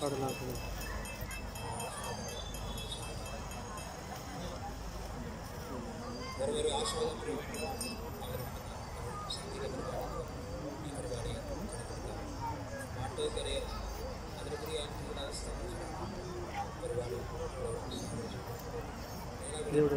കടലാക്കുന്നു ഒരു ആസ്വാദനത്തിന് വേണ്ടി അവരുടെ സംഗീത പരിപാടി ഈ പരിപാടി പാട്ടുകരെ അതിലുപരി അവസ്ഥ പരിപാടി ഇതെവിടെ